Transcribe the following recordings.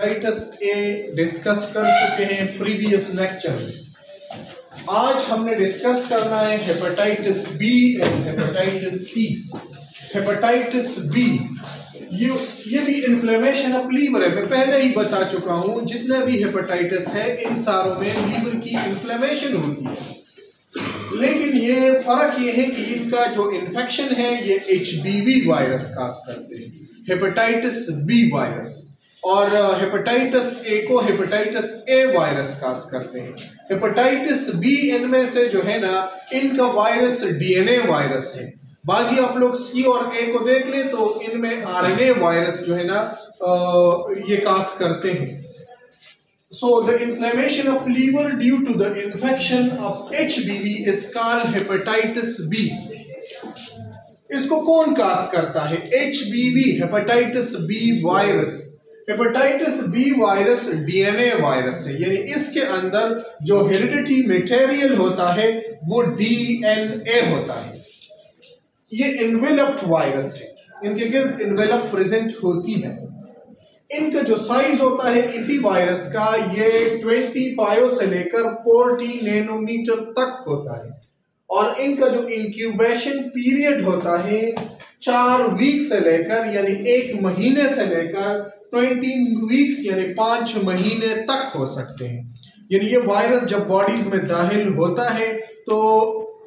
Hepatitis A discuss कर चुके हैं प्रीवियस लेक्चर में। आज हमने डिस्कस करना है hepatitis B and hepatitis C hepatitis B ये ये भी इन्फ्लेमेशन ऑफ़ लीवर है। मैं पहले ही बता चुका हूँ, जितने भी हेपेटाइटिस है, इन सारों में लीवर की इन्फ्लेमेशन होती है। लेकिन ये फ़र्क ये है कि इनका जो इन्फेक्शन है, ये एच वायरस काज करते हैं। हेपेटाइटिस बी वायरस और हेपेटाइटिस ए को हेपेटाइटिस ए वायरस काज करते हैं। हेपेटाइटिस बी इनमें से जो है ना, इनका वायरस डीएनए वायरस है। बाकी आप लोग सी और ए को देख लें तो इनमें आरएनए वायरस जो है ना ये काज करते हैं। So So, the inflammation of liver due to the infection of HBV is called hepatitis B. इसको कौन काज करता है? H B V hepatitis B virus hepatitis B virus DNA virus है। यानी इसके अंदर जो हेरिडिटी मटेरियल होता है, वो डीएनए होता है। ये इन्वेलप्ड वायरस है। इनके गिर्द इन्वेलप प्रेजेंट होती है। इनका जो साइज़ होता है इसी वायरस का, ये 25 से लेकर 40 नैनोमीटर तक होता है। और इनका जो इंक्यूबेशन पीरियड होता है चार वीक से लेकर, यानी एक महीने से लेकर ट्वेंटी वीक्स यानी पाँच महीने तक हो सकते हैं। यानी ये वायरस जब बॉडीज में दाखिल होता है तो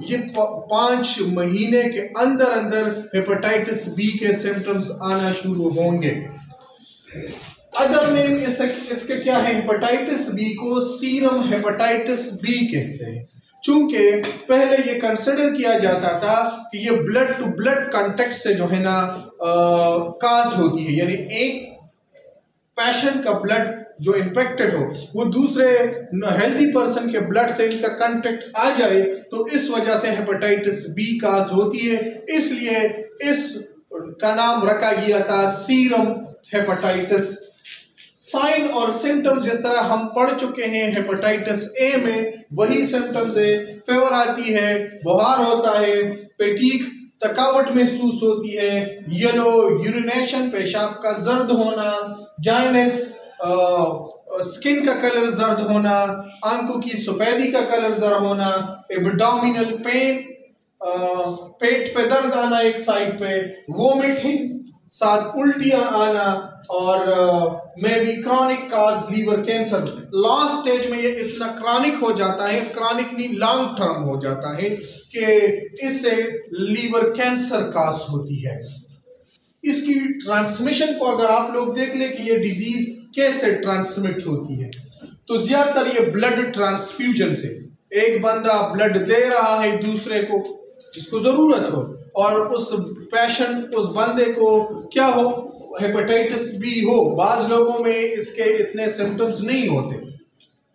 ये पाँच महीने के अंदर अंदर हेपेटाइटिस बी के सिम्टम्स आना शुरू होंगे। अदर नेम इसके इसके क्या है? हेपेटाइटिस बी को सीरम हेपेटाइटिस बी कहते हैं। चूँकि पहले ये कंसिडर किया जाता था कि ये ब्लड टू ब्लड कॉन्टेक्ट से जो है ना काज होती है। यानी एक पैशन का ब्लड जो इन्फेक्टेड हो, वो दूसरे हेल्दी पर्सन के ब्लड से इनका कंटेक्ट आ जाए तो इस वजह से हेपेटाइटिस बी काज होती है। इसलिए इस का नाम रखा गया था सीरम हेपेटाइटिस साइन और सिम्टम्स जिस तरह हम पढ़ चुके हैं हेपेटाइटिस ए में, वही सिम्टम्स है फेवर आती है, बुहार होता है, पेटीक थकावट महसूस होती है येलो यूरिनेशन पेशाब का जर्द होना जाइनेस स्किन का कलर जर्द होना, आँखों की सफेदी का कलर जर्द होना एबडामिनल पेन पेट पे दर्द आना एक साइड पे वोमिटिंग साथ उल्टियाँ आना और may be chronic cause liver cancer last stage में ये इतना क्रॉनिक हो जाता है क्रॉनिक नहीं लॉन्ग टर्म हो जाता है कि इससे लीवर कैंसर काज होती है। इसकी ट्रांसमिशन को अगर आप लोग देख ले कि ये डिज़ीज़ कैसे ट्रांसमिट होती है तो ज़्यादातर ये ब्लड ट्रांसफ्यूजन से। एक बंदा ब्लड दे रहा है दूसरे को जिसको ज़रूरत हो। और उस पेशेंट उस बंदे को क्या हो? हेपेटाइटिस बी हो। बाज लोगों में इसके इतने सिम्टम्स नहीं होते।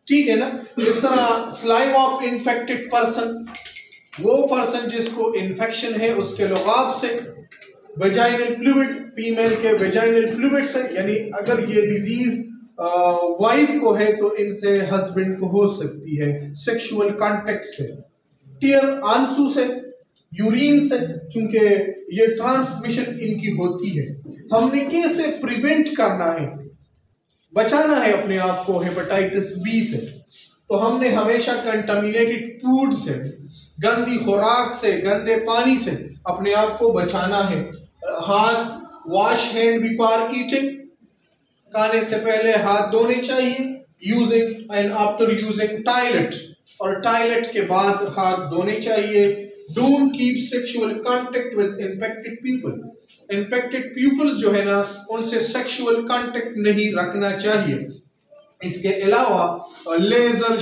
ठीक है ना? इस तरह स्लाइव ऑफ़ इन्फेक्टेड पर्सन वो पर्सन जिसको इन्फेक्शन है, उसके लगाव से वेजाइनल फ्लूइड फीमेल के वेजाइनल फ्लूइड से, यानी अगर ये डिज़ीज़ वाइफ को है तो इनसे हस्बैंड को हो सकती है सेक्सुअल कांटेक्ट से। टीयर आँसू से। यूरिन से चूँकि ये ट्रांसमिशन इनकी होती है। हमने कैसे प्रिवेंट करना है? बचाना है अपने आप को हेपेटाइटिस बी से। तो हमने हमेशा कंटामिनेटेड फ़ूड से, गंदी खुराक से, गंदे पानी से अपने आप को बचाना है। हाथ वॉश हैंड बिफोर ईटिंग खाने से पहले हाथ धोने चाहिए। Using and after using toilet और टॉयलेट के बाद हाथ धोने चाहिए। Don't keep sexual contact with infected people infected people जो है ना, उनसे सेक्सुअल कांटेक्ट नहीं रखना चाहिए। इसके अलावा लेजर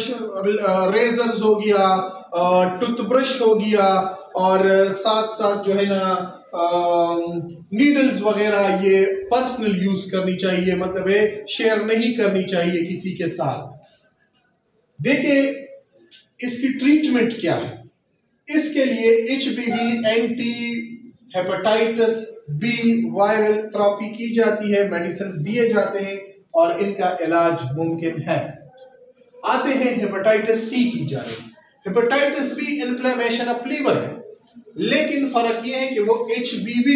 रेजर्स हो गया टूथब्रश हो गया, और साथ साथ जो है ना नीडल्स वगैरह ये पर्सनल यूज़ करनी चाहिए मतलब है शेयर नहीं करनी चाहिए किसी के साथ। देखिए, इसकी ट्रीटमेंट क्या है? इसके लिए H B anti hepatitis B viral therapy की जाती है मेडिसिन दिए जाते हैं और इनका इलाज मुमकिन है। आते हैं हेपेटाइटिस सी की जाए hepatitis B inflammation of liver है, लेकिन फ़र्क यह है कि वो एच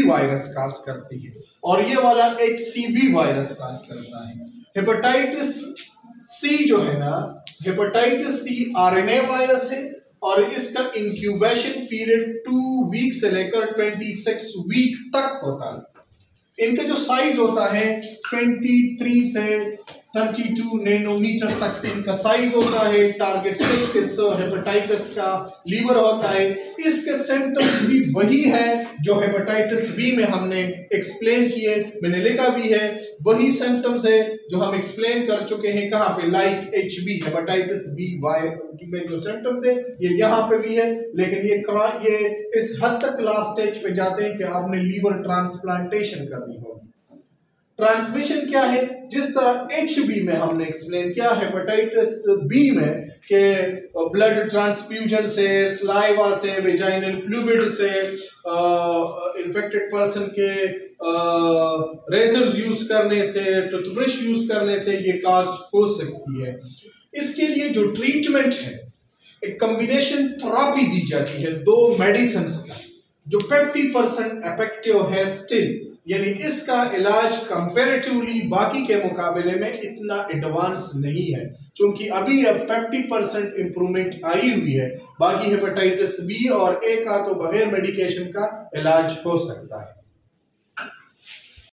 वायरस कास करती है और ये वाला एच वायरस कास करता है। हेपेटाइटिस सी जो है ना हेपेटाइटिस सी आरएनए वायरस है और इसका इंक्यूबेशन पीरियड टू वीक से लेकर ट्वेंटी सिक्स वीक तक होता है। इनका जो साइज़ होता है ट्वेंटी थ्री से 32 नैनोमीटर तक इनका साइज़ होता है टारगेट हेपेटाइटिस का लीवर होता है। इसके सिम्टम्स भी वही है जो हेपेटाइटिस बी में हमने एक्सप्लेन किए, मैंने लिखा भी है। वही सिम्टम्स है जो हम एक्सप्लेन कर चुके हैं कहाँ पे? Like H B hepatitis B Y में जो सिम्टम्स है, ये यहाँ पे भी है। लेकिन ये ये इस हद तक लास्ट स्टेज पे जाते हैं कि आपने लीवर ट्रांसप्लांटेशन करनी होगी। ट्रांसमिशन क्या है? जिस तरह एच बी में हमने एक्सप्लेन किया हेपेटाइटिस बी में के ब्लड ट्रांसफ्यूजन से स्लाइवा से वेजाइनल फ्लूइड से इन्फेक्टेड पर्सन के रेजर्स यूज़ करने से टूथब्रश यूज़ करने से ये काज हो सकती है। इसके लिए जो ट्रीटमेंट है, एक कॉम्बिनेशन थेरापी दी जाती है, दो मेडिसिन का, जो 50 परसेंट इफ़ेक्टिव है स्टिल यानी इसका इलाज कंपेरेटिवली बाकी के मुकाबले में इतना एडवांस नहीं है। क्योंकि अभी अब फिफ्टी परसेंट इंप्रूवमेंट आई हुई है, बाकी हेपेटाइटिस बी और ए का तो बगैर मेडिकेशन का इलाज हो सकता है।